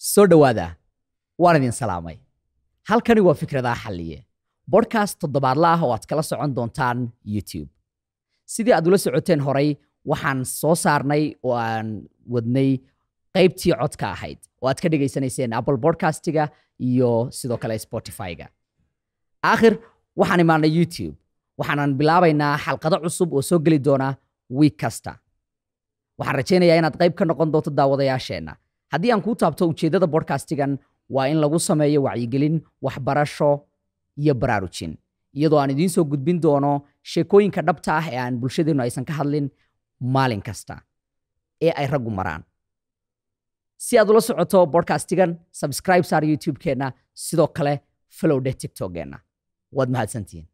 soo dhowaada waan idin salaamay. Halkani waa fikradaha xalliye. Bodhkast toddobaadla ah oo aad kala socon doontaan youtube. Sidii aad ula socoteen horay waxaan soo saarnay oo aan wadnay qaybtii codka ahayd oo aad ka dhegaysanayseen apple bodcastiga iyo sidoo kale spotify-ga. Aakhir waxaan imaanay youtube. Waxaanan bilaabaynaa xalqado cusub oo soo geli doona wiig kasta waxaan rajaynayaa inaad qayb ka noqon doonto daawadayaasheenna haddii aan kuu taabto ujeeddada bodcastigan waa in lagu sameeyo wacyigelin waxbarasho iyo baraarujin iyadoo aan idiin soo gudbin doono sheekooyinka dhabta ah ee aan bulshadeennu aysan ka hadlin maalin kasta ee ay raggu maraan. Si aad ula socoto bodcastigan subscribe saar youtube-keenna sidoo kale follow dheh tiktokeenna waad mahadsantihiin